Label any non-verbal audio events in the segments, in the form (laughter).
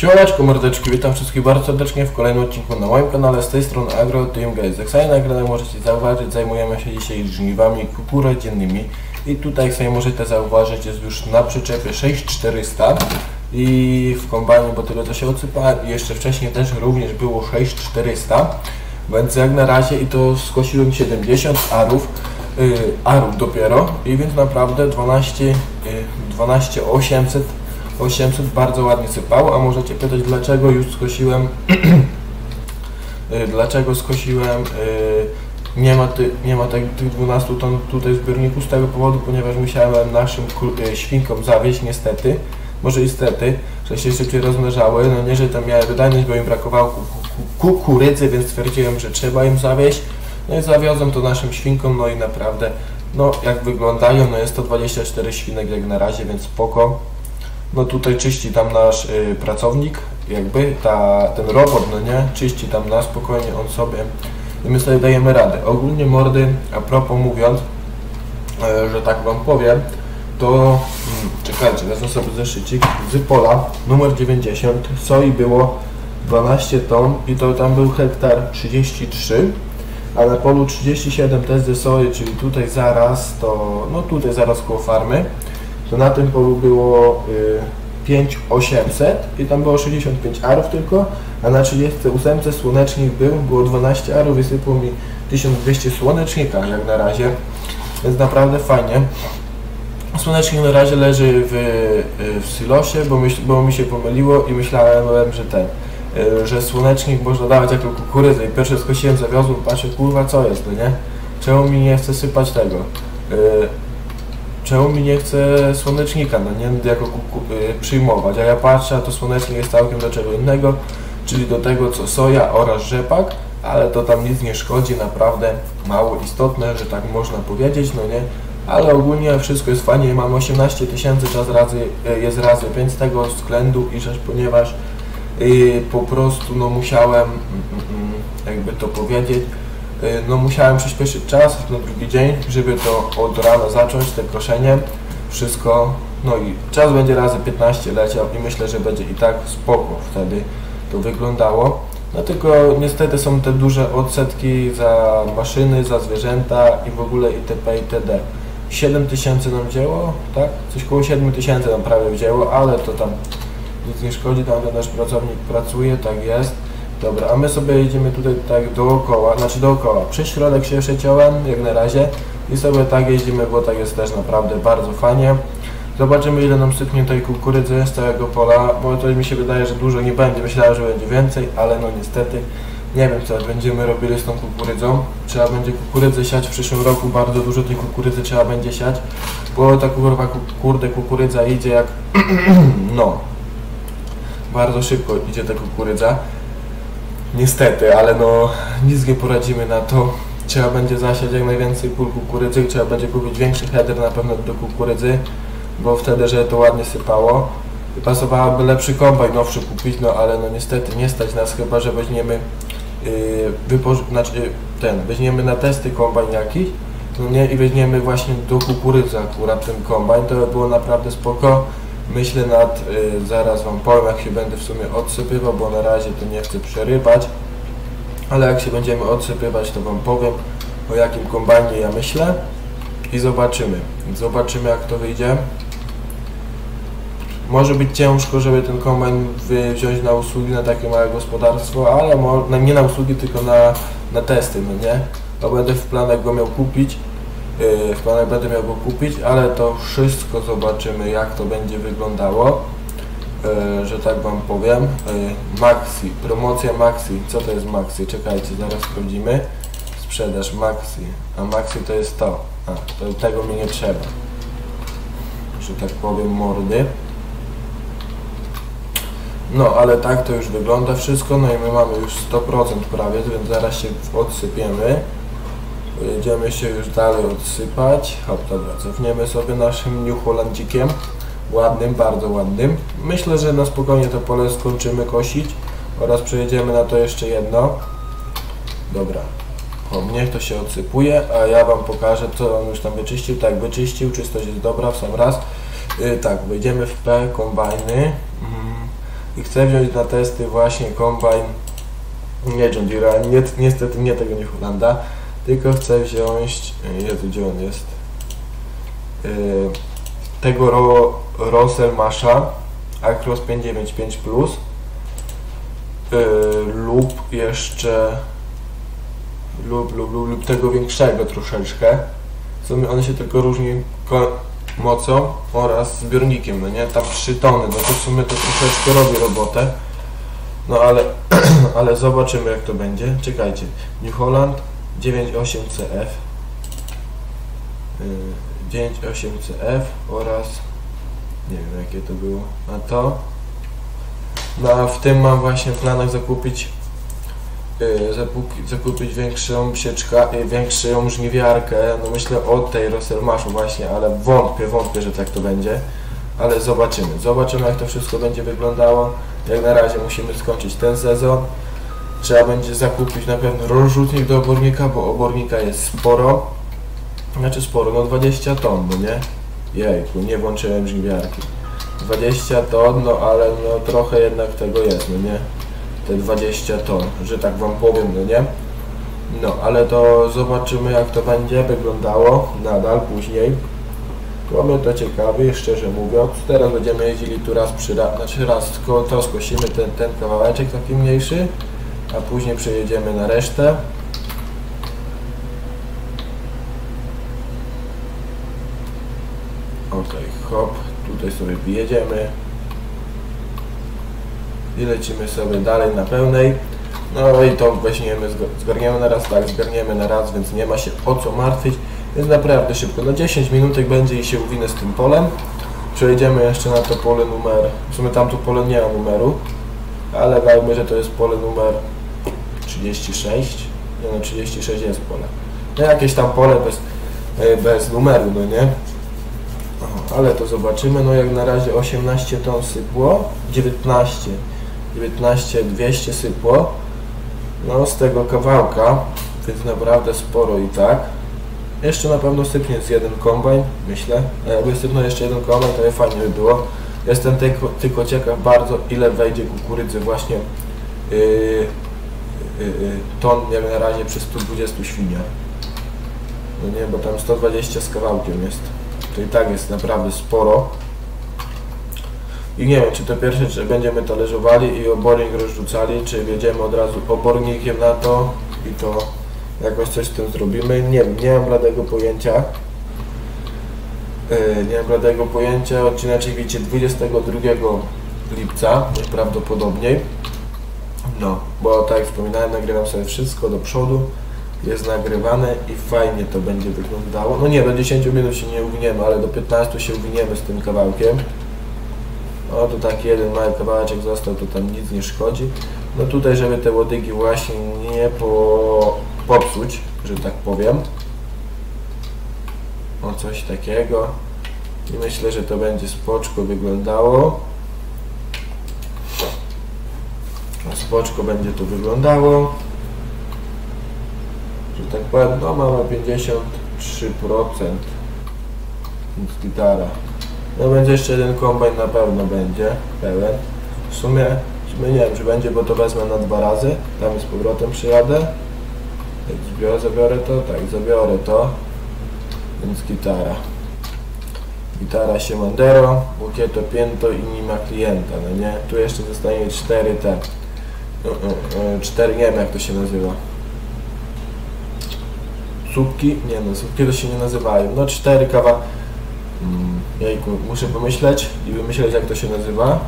Siemaneczko mordeczki, witam wszystkich bardzo serdecznie w kolejnym odcinku na moim kanale, z tej strony Agro Team Guys. Jak sobie na możecie zauważyć, zajmujemy się dzisiaj żniwami kukurydziennymi i tutaj sobie możecie zauważyć jest już na przyczepie 6400 i w kombajnie, bo tyle to się odsypa jeszcze wcześniej też również było 6400 więc jak na razie i to skosiłem 70 arów, yy, arów dopiero i więc naprawdę 12, yy, 12 800 800 bardzo ładnie sypało, a możecie pytać dlaczego już skosiłem (clears throat) y, dlaczego skosiłem y, nie ma, ty, nie ma tych, tych 12 ton tutaj w zbiorniku z tego powodu, ponieważ musiałem naszym y, świnkom zawieźć niestety, może niestety, że się szybciej rozmnażały, no nie, że tam miały wydajność, bo im brakowało ku- ku- kukurydzy, więc stwierdziłem, że trzeba im zawieźć, no i zawiozłem to naszym świnkom, no i naprawdę, no jak wyglądają, no jest to 24 świnek jak na razie, więc spoko. No tutaj czyści tam nasz y, pracownik, jakby ta, ten robot, no nie, czyści tam na spokojnie on sobie i my sobie dajemy radę. Ogólnie mordy, a propos mówiąc, e, że tak wam powiem, to mm, czekajcie, wezmę sobie zeszycik z pola numer 90, soi było 12 ton i to tam był hektar 33, a na polu 37 też ze soi, czyli tutaj zaraz to, no tutaj zaraz koło farmy, to na tym polu było y, 5800 i tam było 65 arów tylko, a na 38 słonecznik był, było 12 arów, wysypło mi 1200 słonecznika jak na razie, więc naprawdę fajnie. Słonecznik na razie leży w, y, w silosie, bo, myśl, bo mi się pomyliło i myślałem, że ten, y, że słonecznik można dawać jako kukurydzę i pierwsze skosiłem, zawiozłem, patrzę, kurwa co jest, no nie? Czemu mi nie chce sypać tego? Czemu mi nie chce słonecznika, no nie? Jako y, przyjmować, a ja patrzę, a to słonecznik jest całkiem do czego innego, czyli do tego co soja oraz rzepak, ale to tam nic nie szkodzi, naprawdę mało istotne, że tak można powiedzieć, no nie, ale ogólnie wszystko jest fajnie, mam 18 tysięcy czas razy, y, jest razy 5 z tego względu, i że ponieważ y, po prostu no musiałem, mm, mm, jakby to powiedzieć, no musiałem przyspieszyć czas na drugi dzień, żeby to od rana zacząć, te koszenie, wszystko, no i czas będzie razy 15 leciał i myślę, że będzie i tak spoko wtedy to wyglądało. No tylko niestety są te duże odsetki za maszyny, za zwierzęta i w ogóle itp. itd. 7 tysięcy nam wzięło, tak? Coś koło 7 tysięcy nam prawie wzięło, ale to tam nic nie szkodzi, tam nasz pracownik pracuje, tak jest. Dobra, a my sobie jedziemy tutaj tak dookoła, znaczy dookoła. Przez środek się przeciąłem, jak na razie. I sobie tak jeździmy, bo tak jest też naprawdę bardzo fajnie. Zobaczymy ile nam sypnie tej kukurydzy z całego pola, bo to mi się wydaje, że dużo nie będzie. Myślałem, że będzie więcej, ale no niestety nie wiem co będziemy robili z tą kukurydzą. Trzeba będzie kukurydzę siać w przyszłym roku, bardzo dużo tej kukurydzy trzeba będzie siać, bo ta kurwa kurde kukurydza idzie jak (clears throat) no bardzo szybko idzie ta kukurydza. Niestety, ale no nic nie poradzimy na to. Trzeba będzie zasiać jak najwięcej pól kukurydzy, trzeba będzie kupić większy header na pewno do kukurydzy, bo wtedy, że to ładnie sypało. I pasowałoby lepszy kombajn nowszy kupić, no ale no niestety nie stać nas chyba, że weźmiemy yy, znaczy yy, ten, weźmiemy na testy kombajn jakiś, no nie, i weźmiemy właśnie do kukurydzy akurat ten kombajn, to by było naprawdę spoko. Myślę nad, y, zaraz Wam powiem, jak się będę w sumie odsypywał, bo na razie to nie chcę przerywać, ale jak się będziemy odsypywać, to Wam powiem, o jakim kombajnie ja myślę i zobaczymy. Zobaczymy, jak to wyjdzie. Może być ciężko, żeby ten kombajn wziąć na usługi na takie małe gospodarstwo, ale nie na usługi, tylko na, na testy, no nie? Bo będę w planach go miał kupić. Yy, w planach będę miał go kupić, ale to wszystko zobaczymy jak to będzie wyglądało, yy, że tak Wam powiem. Yy, Maxi, promocja Maxi, co to jest Maxi? Czekajcie, zaraz sprawdzimy. Sprzedaż Maxi, a Maxi to jest to, a to tego mi nie trzeba, że tak powiem mordy. No, ale tak to już wygląda wszystko, no i my mamy już 100% prawie, więc zaraz się odsypiemy. Jedziemy się już dalej odsypać. Hop, dobra, cofniemy sobie naszym New Hollandzikiem. Ładnym, bardzo ładnym. Myślę, że na spokojnie to pole skończymy kosić oraz przejedziemy na to jeszcze jedno. Dobra. O, niech to się odsypuje, a ja Wam pokażę, co on już tam wyczyścił. Tak, wyczyścił, czystość jest dobra w sam raz. Yy, tak, wejdziemy w P, kombajny. Mm. i chcę wziąć na testy właśnie kombajn nie John Deere, nie, niestety nie tego nie Hollanda, tylko chcę wziąć, Jezu, gdzie on jest, yy, tego Ro, Rosel Masha Acros 595 Plus yy, lub jeszcze lub, lub, lub, lub tego większego troszeczkę. Sumie on się tylko różni mocą oraz zbiornikiem, no nie? Tam 3 tony, no to w sumie to troszeczkę robi robotę. No ale, (clears throat) ale zobaczymy jak to będzie. Czekajcie. New Holland 98CF 98CF oraz nie wiem jakie to było. A to? No a w tym mam właśnie w planach zakupić zakupić większą sieczkę, większą żniwiarkę, no myślę o tej Rosselmaszu właśnie, ale wątpię, wątpię, że tak to będzie, ale zobaczymy, zobaczymy jak to wszystko będzie wyglądało, jak na razie musimy skończyć ten sezon, trzeba będzie zakupić na pewno rozrzutnik do obornika, bo obornika jest sporo, znaczy sporo, no 20 ton, no nie? Jejku, nie włączyłem żniwiarki. 20 ton, no ale no trochę jednak tego jest, no nie? te 20 ton, że tak Wam powiem, no nie? No, ale to zobaczymy jak to będzie wyglądało nadal później. Bo mnie to ciekawi, szczerze mówiąc. Teraz będziemy jeździli tu raz przy raz, znaczy raz to skosimy ten, ten kawałeczek taki mniejszy, a później przejedziemy na resztę. Ok, hop, tutaj sobie wyjedziemy i lecimy sobie dalej na pełnej. No i to weźmiemy, zgarniemy na raz, tak, zgarniemy na raz, więc nie ma się o co martwić. Jest naprawdę szybko, na 10 minutek będzie i się uwinę z tym polem. Przejedziemy jeszcze na to pole numer, w sumie tamto pole nie ma numeru, ale dajmy, że to jest pole numer 36. Nie no, 36 jest pole. No jakieś tam pole bez, e, bez numeru, no nie? ale to zobaczymy. No jak na razie 18 ton sypło, 19 19 200 sypło no z tego kawałka więc naprawdę sporo i tak jeszcze na pewno sypnie z jeden kombajn myślę, a jakby sypnął jeszcze jeden kombajn to fajnie by było jestem tylko, tylko ciekaw bardzo ile wejdzie kukurydzy właśnie yy, ton jak na razie przy 120 świniach no nie, bo tam 120 z kawałkiem jest to i tak jest naprawdę sporo i nie wiem, czy to pierwsze, czy będziemy talerzowali i obornik rozrzucali, czy wjedziemy od razu obornikiem na to i to jakoś coś z tym zrobimy. Nie wiem, nie mam bladego pojęcia. Yy, nie mam bladego pojęcia. Odcinek widzicie 22 lipca, najprawdopodobniej. No, bo tak jak wspominałem, nagrywam sobie wszystko do przodu. Jest nagrywane i fajnie to będzie wyglądało. No nie, do 10 minut się nie uwiniemy, ale do 15 się uwiniemy z tym kawałkiem. No tu taki jeden mały kawałeczek został, to tam nic nie szkodzi. No tutaj, żeby te łodygi właśnie nie po, popsuć, że tak powiem. O coś takiego. I myślę, że to będzie spoczko wyglądało. Spoczko będzie to wyglądało. Że tak powiem, no mamy 53% więc gitara. No będzie jeszcze jeden kombajn na pewno będzie, pełen. W sumie, nie wiem czy będzie, bo to wezmę na dwa razy. Tam z powrotem przyjadę. Jak zbiorę, zabiorę to? Tak, zabiorę to. Więc gitara. Gitara Siemandero, Bukieto Pięto i nie ma klienta, no nie? Tu jeszcze zostanie cztery te. No, no, no, cztery, nie wiem jak to się nazywa. Słupki? Nie no, słupki to się nie nazywają. No cztery kawa Mm, jejku, muszę pomyśleć i wymyśleć jak to się nazywa.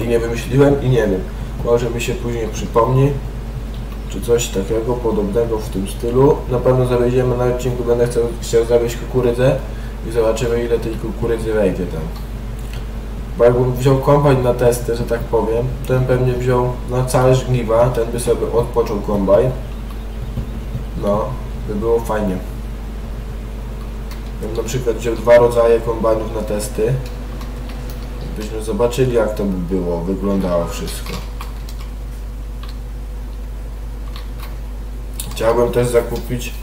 I nie wymyśliłem i nie wiem. Może mi się później przypomni, czy coś takiego podobnego w tym stylu. Na pewno zawieziemy na odcinku, będę chciał, chciał zawieźć kukurydzę i zobaczymy ile tej kukurydzy wejdzie tam. Bo jakbym wziął kombajn na testy, że tak powiem, bym pewnie wziął na całe żniwa, ten by sobie odpoczął kombajn. No, by było fajnie. Bym na przykład wziął dwa rodzaje kombajnów na testy. Byśmy zobaczyli jak to by było, wyglądało wszystko. Chciałbym też zakupić,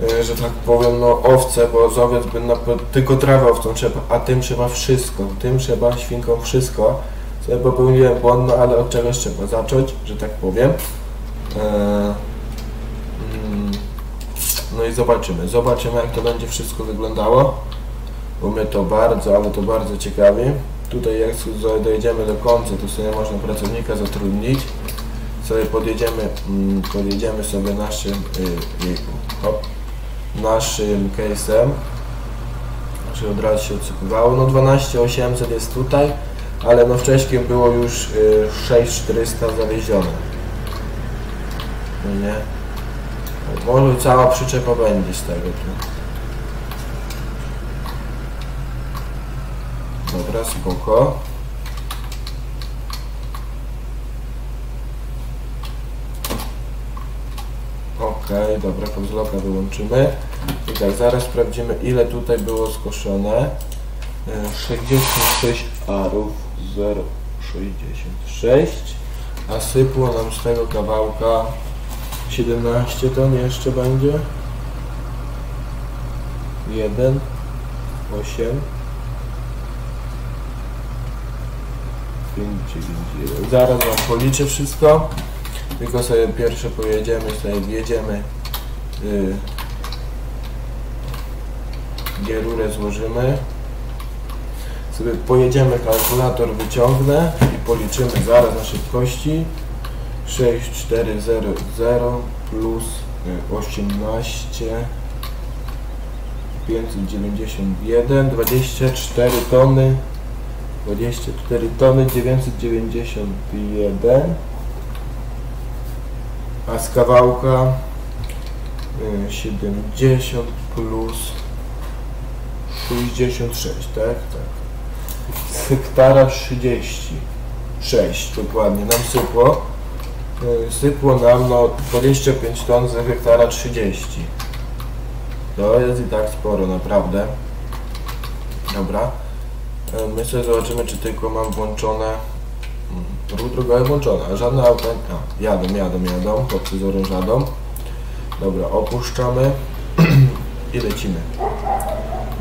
że tak powiem, no owce, bo z owiec by na, tylko trawę owcą trzeba, a tym trzeba wszystko, tym trzeba świnkom wszystko. sobie popełniłem błąd, no ale od czegoś trzeba zacząć, że tak powiem. Eee, mm, no i zobaczymy, zobaczymy jak to będzie wszystko wyglądało, bo mnie to bardzo, ale to bardzo ciekawi. Tutaj jak dojdziemy do końca, to sobie można pracownika zatrudnić. Sobie podjedziemy, mm, podjedziemy sobie naszym, yy, hop, naszym case'em. Znaczy od razu się odsypywało. No 12800 jest tutaj, ale no wcześniej było już yy, 6400 zawiezione. No nie? Może cała przyczepa będzie z tego tu. Dobra, spoko. Ok, dobra, kozloka wyłączymy. I tak, zaraz sprawdzimy ile tutaj było skoszone. 66 arów 0,66 a sypło nam z tego kawałka 17 ton jeszcze będzie? 1 8 5, 9, 1 zaraz wam policzę wszystko tylko sobie pierwsze pojedziemy sobie wjedziemy yy, gdzie złożymy. Sobie pojedziemy kalkulator wyciągnę i policzymy zaraz na szybkości. 6400 plus 18 591 24 tony 24 tony 991 a z kawałka 70 plus 66 tak? tak. Z hektara 36 dokładnie. Nam sypło sypło nam no 25 ton z hektara 30 to jest i tak sporo naprawdę. Dobra. My sobie zobaczymy czy tylko mam włączone ruch drogowy włączone, a żadne auta a, jadą, jadą, jadą. Chłopcy z orężadą dobra, opuszczamy. (clears throat) I lecimy.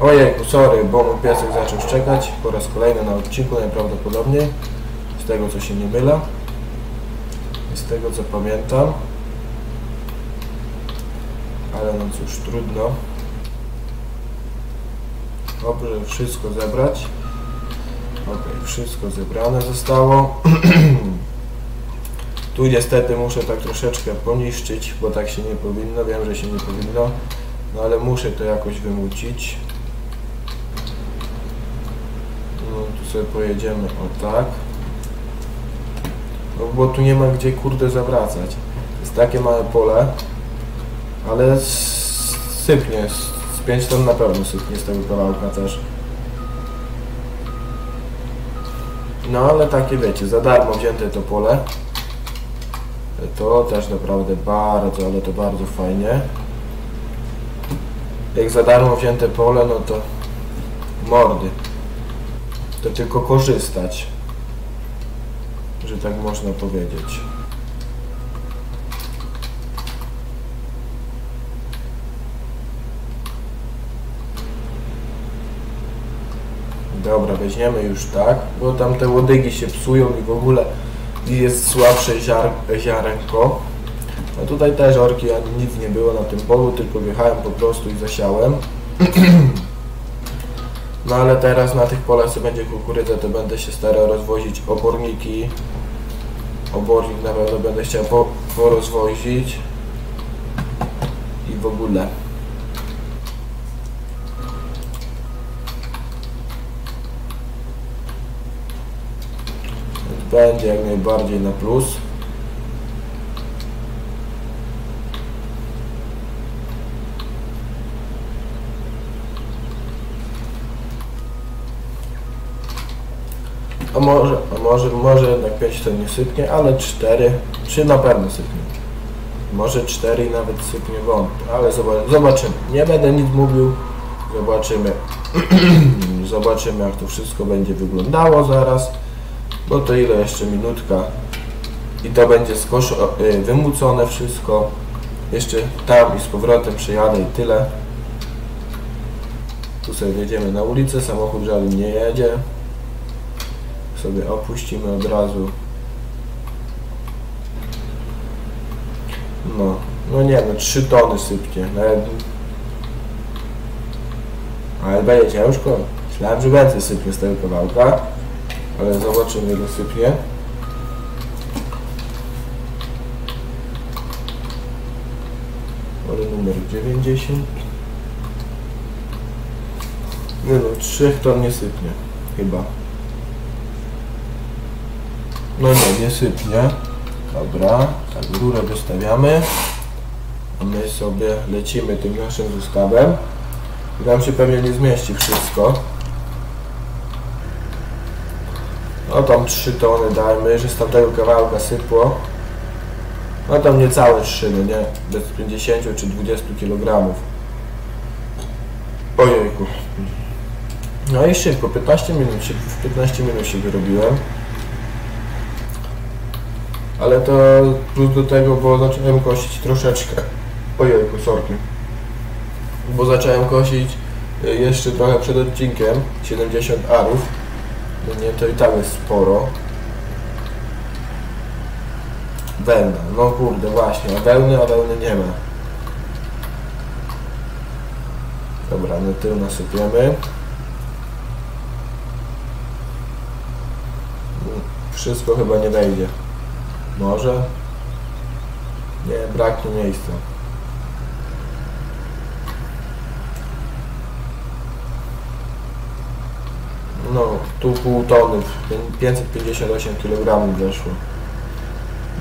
Ojejku, sorry, bo mój piesek zaczął szczekać. Po raz kolejny na odcinku najprawdopodobniej. Z tego co się nie mylę. Z tego co pamiętam. Ale no cóż, trudno. Dobrze, wszystko zebrać. Ok, wszystko zebrane zostało. (clears throat) tu niestety muszę tak troszeczkę poniszczyć, bo tak się nie powinno. Wiem, że się nie powinno, no ale muszę to jakoś wymucić. No, tu sobie pojedziemy o tak. No bo tu nie ma gdzie kurde zawracać. Jest takie małe pole, ale sypnie, z 5 ton na pewno sypnie z tego kawałka też. No ale takie wiecie, za darmo wzięte to pole. To też naprawdę bardzo, ale to bardzo fajnie. Jak za darmo wzięte pole, no to mordy. To tylko korzystać że tak można powiedzieć. Dobra, weźmiemy już tak, bo tam te łodygi się psują i w ogóle jest słabsze ziar ziarenko. A tutaj też orki ani nic nie było na tym polu, tylko wjechałem po prostu i zasiałem. (clears throat) No ale teraz na tych polach, co będzie kukurydza, to będę się starał rozwozić oborniki. Obornik na pewno będę chciał po, porozwozić. I w ogóle. Będzie jak najbardziej na plus. A może, a może, może jednak 5 to nie sypnie, ale 4, 3 na pewno sypnie. Może 4 i nawet sypnie wątpię, ale zobaczymy. Nie będę nic mówił, zobaczymy. (clears throat) zobaczymy jak to wszystko będzie wyglądało zaraz. Bo to ile jeszcze minutka i to będzie skoszo, y, wymucone wszystko. Jeszcze tam i z powrotem przejadę i tyle. Tu sobie wjedziemy na ulicę, samochód żaden nie jedzie sobie opuścimy od razu. No, no nie no, 3 tony sypnie. Nawet... Ale będzie ciężko. Myślałem, że więcej sypnie z tego kawałka. Ale zobaczymy ile sypnie. Ale numer 90. Nie no, 3 ton nie sypnie. Chyba. No nie, nie sypnie. Dobra, tak rurę wystawiamy. A my sobie lecimy tym naszym zestawem. I Nam się pewnie nie zmieści wszystko. No tam 3 tony dajmy, że z tamtego kawałka sypło. No tam niecałe 3, no nie? Bez 50 czy 20 kg. Ojejku. No i szybko, 15 minut się, w 15 minut się wyrobiłem. Ale to plus do tego, bo zacząłem kosić troszeczkę. Ojejku, sorki. Bo zacząłem kosić y, jeszcze trochę przed odcinkiem, 70 arów. No nie, to i tak jest sporo. Wełna, no kurde, właśnie, a wełny, a wełny nie ma. Dobra, na tył nasypiemy. Wszystko chyba nie wejdzie. Może? Nie, braknie miejsca. No, tu pół tony, pię- 558 kg weszło.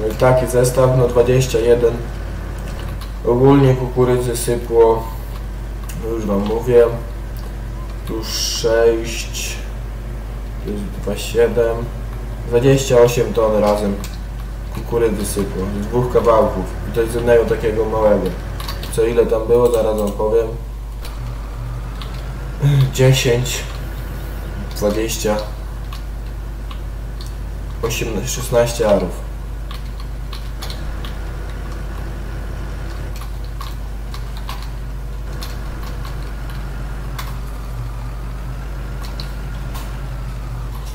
No i taki zestaw, no 21. Ogólnie kukurydzy sypło, no już wam mówię, tu 6, tu jest 27, 28 ton razem kukurydzy sypło, z dwóch kawałków i to z jednego takiego małego. Co ile tam było, zaraz wam powiem. (clears throat) 10, 20, 18, 16 arów.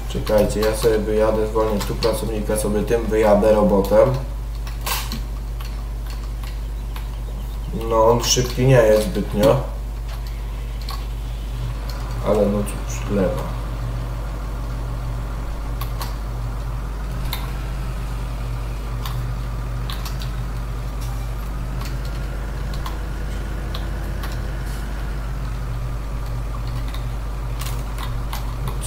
Czekajcie, ja sobie wyjadę, zwolnię tu pracownika, sobie tym wyjadę robotem. No on szybki nie jest zbytnio. Ale no cóż, lewa.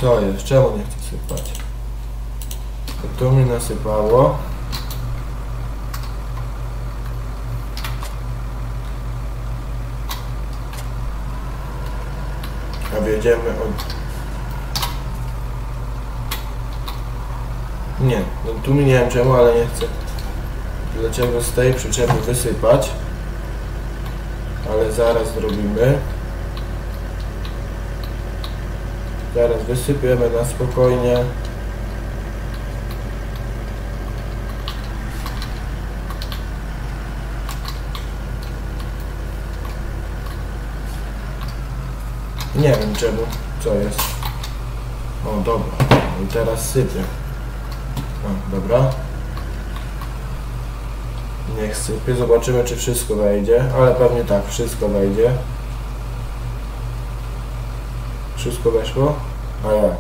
Co jest? Czemu nie chce sypać? Tu mi nasypało. A wiedziemy od... Nie, no tu mi nie wiem czemu, ale nie chcę. Dlaczego z tej przyczepy wysypać? Ale zaraz zrobimy. Zaraz wysypiemy na spokojnie. Nie wiem czemu, co jest. O, dobra. I teraz sypię. O, dobra. Niech sypie. Zobaczymy, czy wszystko wejdzie. Ale pewnie tak, wszystko wejdzie. Wszystko weszło? A ja.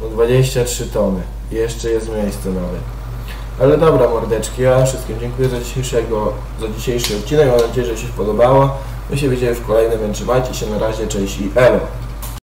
No 23 tony. Jeszcze jest miejsce nawet. Ale dobra mordeczki, ja wszystkim dziękuję za dzisiejszego, za dzisiejszy odcinek. Mam nadzieję, że się podobało. My się widzimy w kolejnym, więc trzymajcie się na razie, cześć i elo.